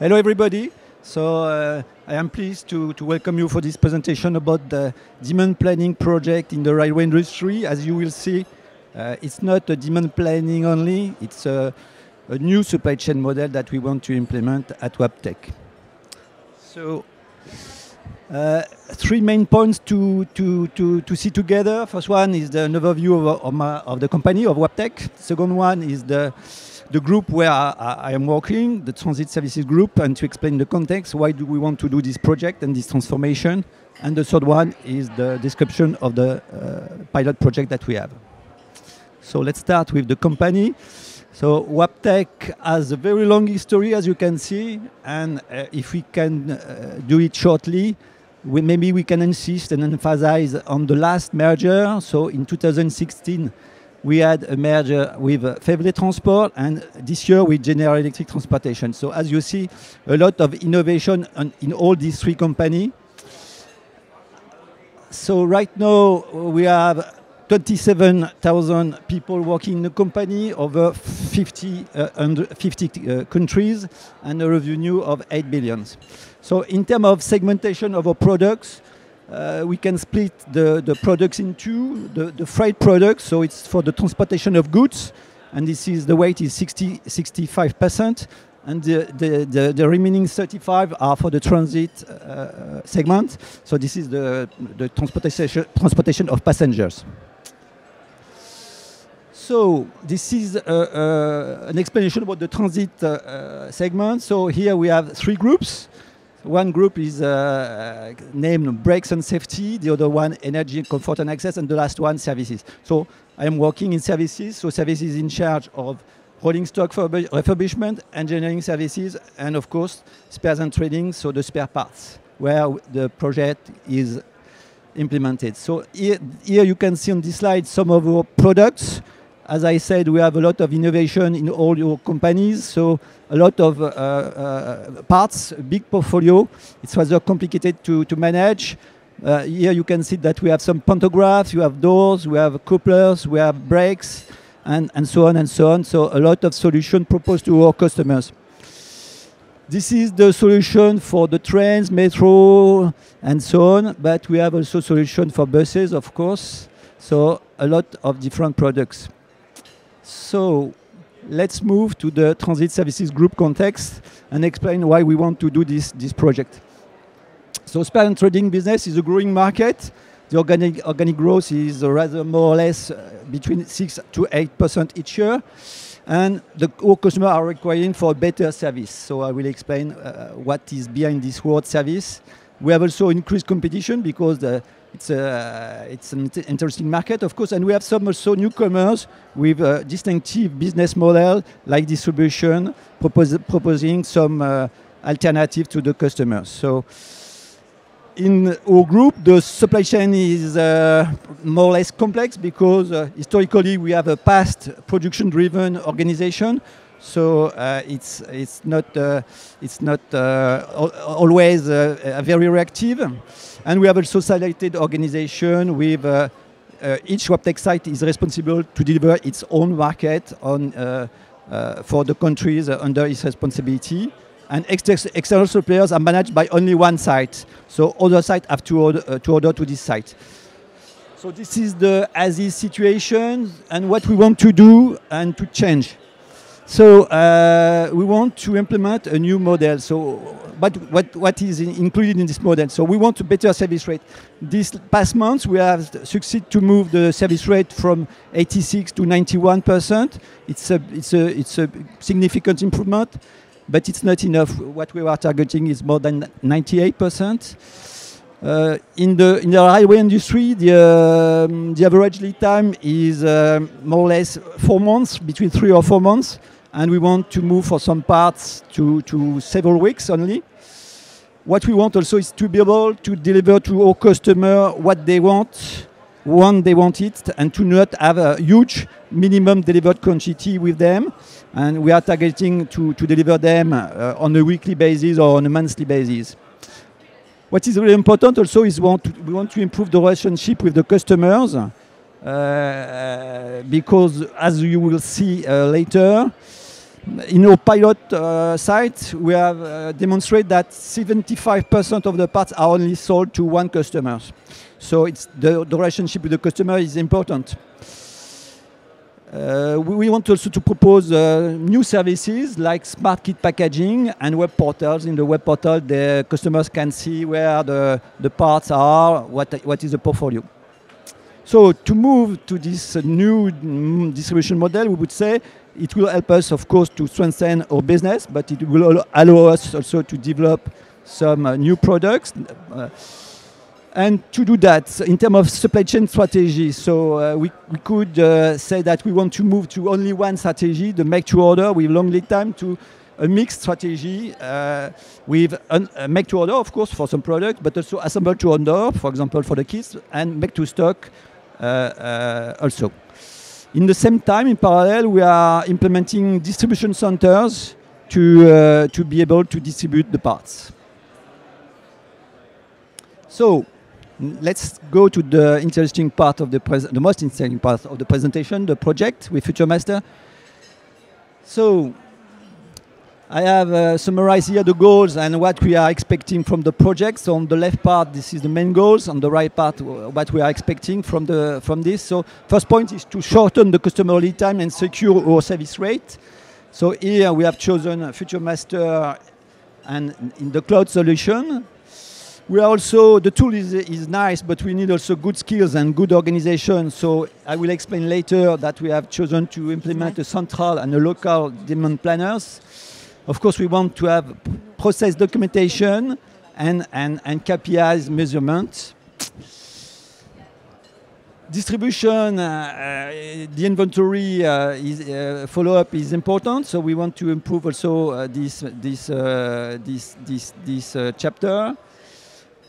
Hello, everybody. So uh, I am pleased to, to welcome you for this presentation about the demand planning project in the railway industry. As you will see, uh, it's not a demand planning only, it's a, a, new supply chain model that we want to implement at Wabtec. So uh, three main points to, to, to, to see together. First one is the, an overview of, of, my, of the company, of Wabtec. Second one is the the group where I, I, am working, the Transit Services Group, and to explain the context, why do we want to do this project and this transformation. And the third one is the description of the uh, pilot project that we have. So let's start with the company. So Wabtec has a very long history, as you can see, and uh, if we can uh, do it shortly, we, maybe we can insist and emphasize on the last merger. So in 2016, we had a merger with uh, Transport, and this year with General Electric Transportation. So as you see, a lot of innovation in all these three companies. So right now we have 27,000 people working in the company over 50, uh, 50 uh, countries and a revenue of 8 billion. So in terms of segmentation of our products, uh, we can split the, the products into the, the freight products, so it's for the transportation of goods, and this is the weight is 60, 65%, and the, the, the, the, remaining 35 are for the transit uh, segment. So this is the, the transportation, transportation of passengers. So this is uh, uh, an explanation about the transit uh, uh, segment. So here we have three groups. One group is uh, named brakes and safety, the other one energy, comfort and access, and the last one services. So I am working in services, so services in charge of rolling stock refurbishment, engineering services, and of course spares and trading, so the spare parts, where the project is implemented. So here, here you can see on this slide some of our products as I said, we have a lot of innovation in all your companies, so a lot of uh, uh, parts, big portfolio. It's rather complicated to, to manage. Uh, here you can see that we have some pantographs, you have doors, we have couplers, we have brakes, and, and so on and so on. So a lot of solution proposed to our customers. This is the solution for the trains, metro, and so on, but we have also solution for buses, of course. So a lot of different products. So let's move to the Transit Services Group context and explain why we want to do this, this project. So spare and trading business is a growing market. The organic, organic growth is rather more or less uh, between 6 to 8% each year. And the all customers are requiring for better service. So I will explain uh, what is behind this word service. We have also increased competition because the it's, a, it's an interesting market, of course, and we have some also newcomers with a distinctive business model like distribution, propose, proposing some uh, alternative to the customers. So in our group, the supply chain is uh, more or less complex because uh, historically we have a past production-driven organization. So uh, it's it's not uh, it's not uh, always very reactive. And we have also selected organization with each Wabtec site is responsible to deliver its own market on, for the countries under its responsibility. And ex external suppliers are managed by only one site. So other sites have to order, uh, to order to this site. So this is the as-is situation and what we want to do and to change. So uh, we want to implement a new model. So but what, what is in included in this model? So we want to better service rate. This past months we have succeeded to move the service rate from 86 to 91 percent. It's a it's a it's a significant improvement, but it's not enough. What we are targeting is more than 98 percent. Uh, in the in the railway industry, the um, the average lead time is uh, more or less four months, between three or four months and we want to move for some parts to, to several weeks only. What we want also is to be able to deliver to our customer what they want, when they want it, and to not have a huge minimum delivered quantity with them. And we are targeting to, to deliver them uh, on a weekly basis or on a monthly basis. What is really important also is want to, we want to improve the relationship with the customers uh, because, as you will see uh, later, in our pilot uh, site, we have uh, demonstrated that 75% of the parts are only sold to one customer. So it's the, the relationship with the customer is important. Uh, we, we, want also to propose uh, new services like smart kit packaging and web portals. In the web portal, the customers can see where the, the parts are, what, what is the portfolio. So to move to this new mm, distribution model, we would say it will help us, of course, to strengthen our business, but it will allow us also to develop some uh, new products. Uh, and to do that, in terms of supply chain strategy, so uh, we, we could uh, say that we want to move to only one strategy, the make to order with long lead time, to a mixed strategy uh, with a make to order, of course, for some products, but also assemble to order, for example, for the kits, and make to stock uh, uh, also. In the same time, in parallel, we are implementing distribution centers to, uh, to be able to distribute the parts. So, let's go to the interesting part of the the most interesting part of the presentation, the project with FuturMaster. So I have uh, summarized here the goals and what we are expecting from the project. So on the left part, this is the main goals. On the right part, what we are expecting from the from this. So first point is to shorten the customer lead time and secure our service rate. So here we have chosen FuturMaster and in the cloud solution we are also the tool is, is nice but we need also good skills and good organization so i will explain later that we have chosen to implement a central and a local demand planners of course we want to have process documentation and, and, and kpis measurement distribution, uh, uh, the inventory uh, is, uh, follow-up is important. So we want to improve also uh, this this uh, this this this chapter.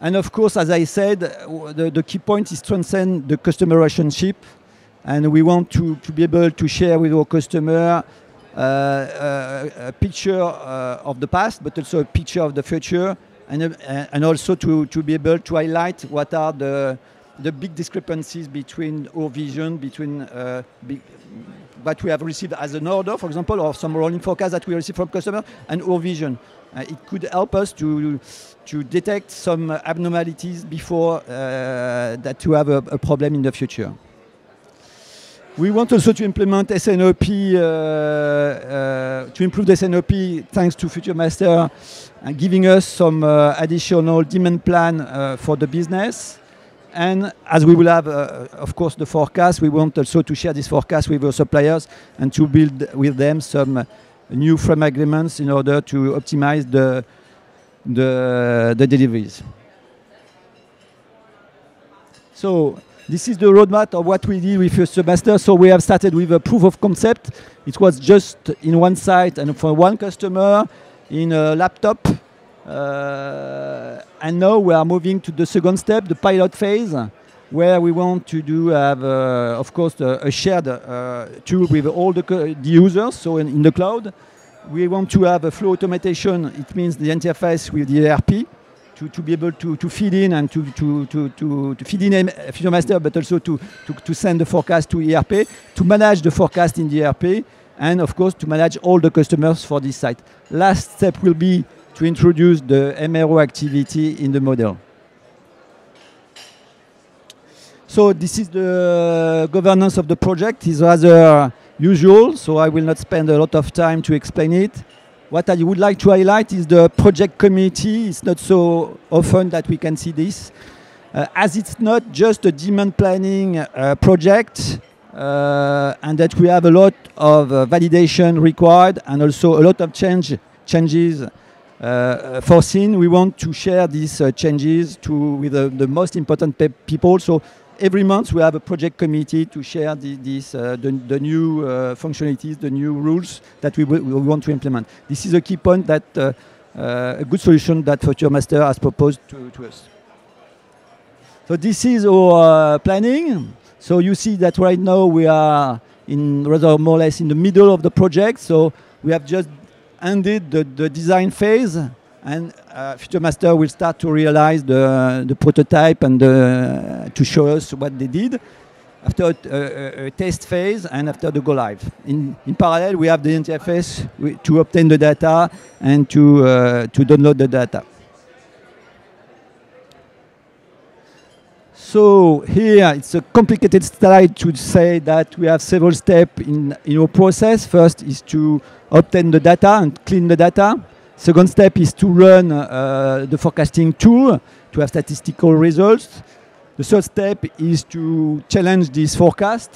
And of course, as I said, the, the key point is transcend the customer relationship. And we want to, to be able to share with our customer uh, uh, a picture uh, of the past, but also a picture of the future, and, uh, and also to, to be able to highlight what are the, the big discrepancies between our vision, between uh, what we have received as an order, for example, or some rolling forecast that we receive from customer, and our vision. Uh, it could help us to to detect some abnormalities before uh, that to have a, a, problem in the future. We want also to implement S&OP uh, uh, to improve the S&OP thanks to FuturMaster and giving us some uh, additional demand plan uh, for the business. And as we will have, uh, of course, the forecast, we want also to share this forecast with our suppliers and to build with them some new frame agreements in order to optimize the, the, the deliveries. So this is the roadmap of what we did with FuturMaster. So we have started with a proof of concept. It was just in one site and for one customer in a laptop. Uh, and now we are moving to the second step, the pilot phase, where we want to do have, uh, of course, a shared uh, tool with all the, the users, so in, in, the cloud. We want to have a flow automation. It means the interface with the ERP to, to be able to, to feed in and to, to, to, to, to feed in FuturMaster, but also to, to, to send the forecast to ERP, to manage the forecast in the ERP, and of course to manage all the customers for this site. Last step will be to introduce the MRO activity in the model. So this is the governance of the project. is rather usual, so I will not spend a lot of time to explain it. What I would like to highlight is the project committee. It's not so often that we can see this. Uh, as it's not just a demand planning uh, project, uh, and that we have a lot of uh, validation required and also a lot of change changes uh, foreseen. We want to share these uh, changes to with the most important pe people. So every month we have a project committee to share the, this, uh, the, the, new uh, functionalities, the new rules that we, we, want to implement. This is a key point that uh, uh a good solution that FuturMaster has proposed to, to, us. So this is our uh, planning. So you see that right now we are in rather more or less in the middle of the project. So we have just ended the, the design phase and uh, FuturMaster will start to realize the, the prototype and the, to show us what they did. after a, a, a, test phase and after the go live. In, in parallel, we have the interface to obtain the data and to, uh, to download the data. So here it's a complicated slide to say that we have several steps in, in our process. First is to obtain the data and clean the data. Second step is to run uh, the forecasting tool to have statistical results. The third step is to challenge this forecast,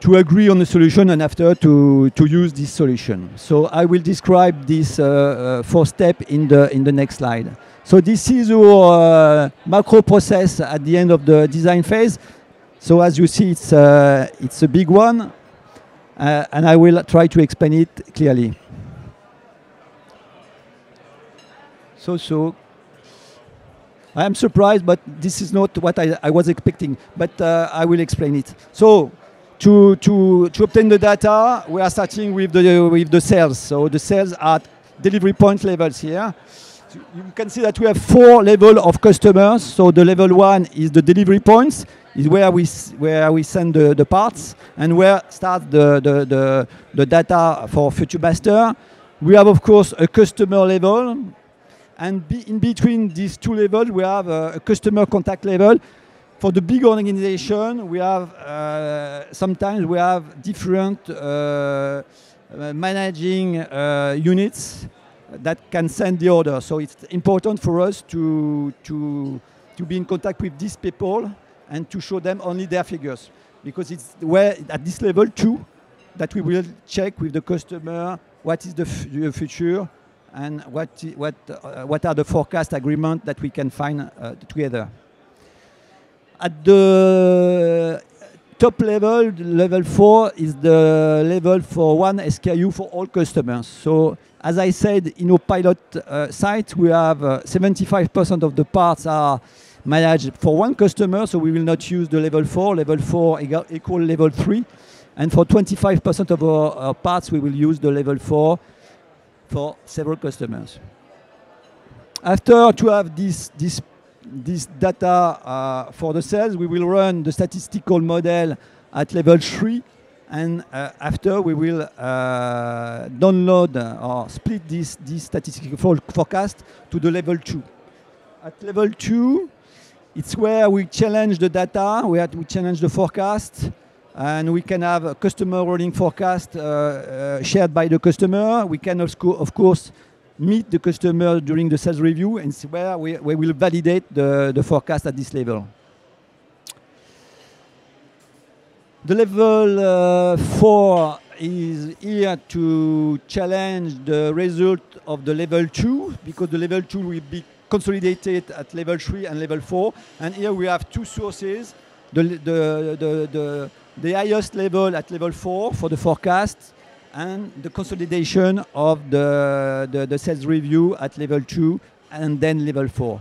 to agree on the solution, and after to, to use this solution. So I will describe this uh, uh, fourth step in the, in the next slide. So this is our uh, macro process at the end of the design phase. So as you see, it's, uh, it's a big one, uh, and I will try to explain it clearly. So, so I am surprised, but this is not what I, I was expecting. But uh, I will explain it. So, to, to, to obtain the data, we are starting with the, with the sales. So the sales at delivery point levels here you can see that we have four level of customers. So the level one is the delivery points, is where we where we send the, the parts and where start the, the, the, the data for FuturMaster. We have of course a customer level, and be in between these two levels we have a, a customer contact level. For the big organization, we have uh, sometimes we have different uh, managing uh, units that can send the order. So it's important for us to, to, to be in contact with these people and to show them only their figures. Because it's where, at this level too, that we will check with the customer what is the, the future and what, what, uh, what are the forecast agreements that we can find uh, together. At the top level, level four, is the level for one SKU for all customers. So as I said, in our pilot uh, site, we have 75% uh, of the parts are managed for one customer, so we will not use the level 4. Level 4 equal level 3. And for 25% of our, our, parts, we will use the level 4 for several customers. After to have this, this, this data uh, for the sales, we will run the statistical model at level 3 and uh, after we will uh, download or split this, this statistical forecast to the level 2. At level 2, it's where we challenge the data, we, we challenge the forecast, and we can have a customer rolling forecast uh, uh, shared by the customer. We can also, of course, meet the customer during the sales review, and it's where we, we will validate the, the forecast at this level. The level uh, 4 is here to challenge the result of the level 2 because the level 2 will be consolidated at level 3 and level 4. And here we have two sources. The, the, the, the, the highest level at level 4 for the forecast and the consolidation of the, the, the sales review at level 2 and then level 4.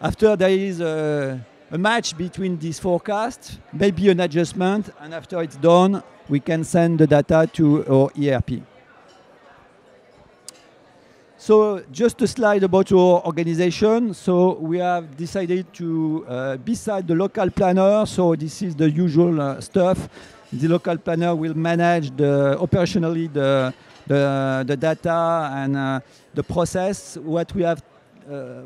After there is a a match between these forecasts, maybe an adjustment, and after it's done, we can send the data to our ERP. So just a slide about our organization. So we have decided to, uh, beside the local planner, so this is the usual uh, stuff, the local planner will manage the operationally the, the, the data and uh, the process. What we have uh,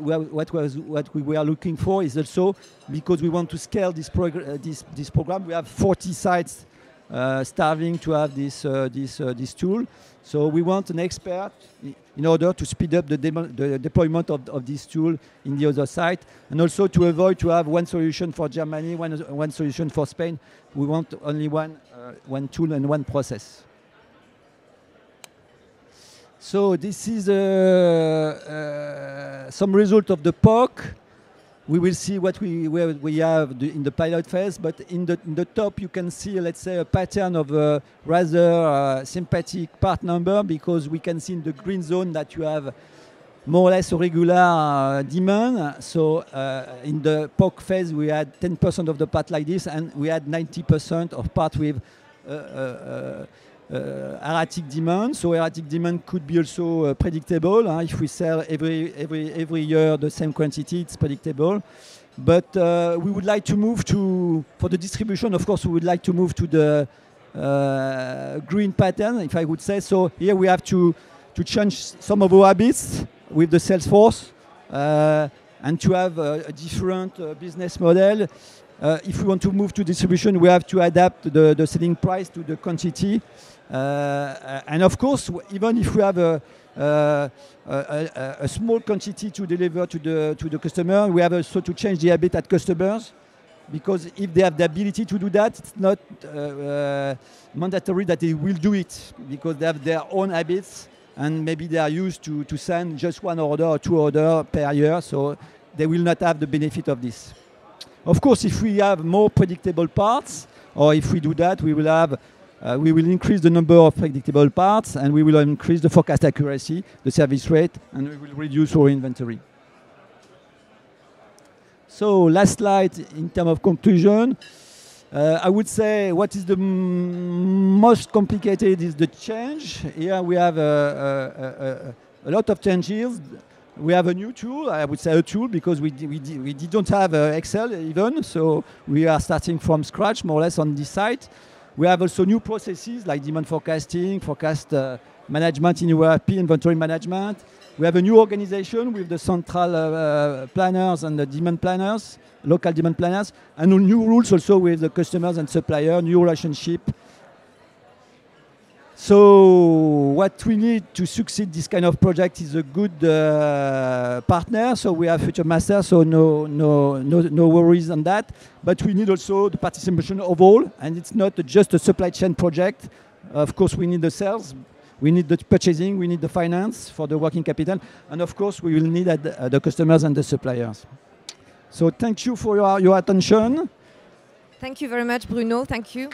what, was, what we were looking for is also because we want to scale this, uh, this, this program. We have 40 sites starving to have this, uh, this, uh, this tool. So we want an expert in order to speed up the, the, deployment of, of this tool in the other site and also to avoid to have one solution for Germany, one, one solution for Spain. We want only one, one tool and one process. So this is uh, uh, some result of the POC. We will see what we we have in the pilot phase, but in the in the top you can see, let's say, a pattern of a rather uh, sympathetic part number because we can see in the green zone that you have more or less a regular uh, demand. So uh, in the POC phase, we had 10% of the part like this, and we had 90% of part with uh, uh uh, erratic demand. So erratic demand could be also uh, predictable. If we sell every, every, every year the same quantity, it's predictable. but uh, we would like to move to, for the distribution, of course, we would like to move to the uh, green pattern, if I would say. So here we have to, to change some of our habits with the sales force uh, and to have a, a different uh, business model. Uh, if we want to move to distribution, we have to adapt the, the selling price to the quantity. Uh, and of course, even if we have a, uh, a, a, small quantity to deliver to the to the customer. We have also to change the habit at customers because if they have the ability to do that, it's not uh, uh, mandatory that they will do it because they have their own habits and maybe they are used to, to send just one order or two order per year, so they will not have the benefit of this. Of course, if we have more predictable parts, or if we do that, we will have uh, we will increase the number of predictable parts and we will increase the forecast accuracy, the service rate, and we will reduce our inventory. So last slide in terms of conclusion. Uh, I would say what is the most complicated is the change. Here we have a, a, a, a, lot of changes. We have a new tool, I would say a tool because we, we, we didn't have uh, Excel even, so we are starting from scratch more or less on this site. We have also new processes like demand forecasting, forecast uh, management in ERP, inventory management. We have a new organization with the central uh, planners and the demand planners, local demand planners, and new rules also with the customers and supplier, new relationship so what we need to succeed this kind of project is a good uh, partner. So we have FuturMaster, so no, no, no, no worries on that. But we need also the participation of all, and it's not just a supply chain project. Of course, we need the sales, we need the purchasing, we need the finance for the working capital, and of course, we will need uh, the customers and the suppliers. So thank you for your, your attention. Thank you very much, Bruno. Thank you.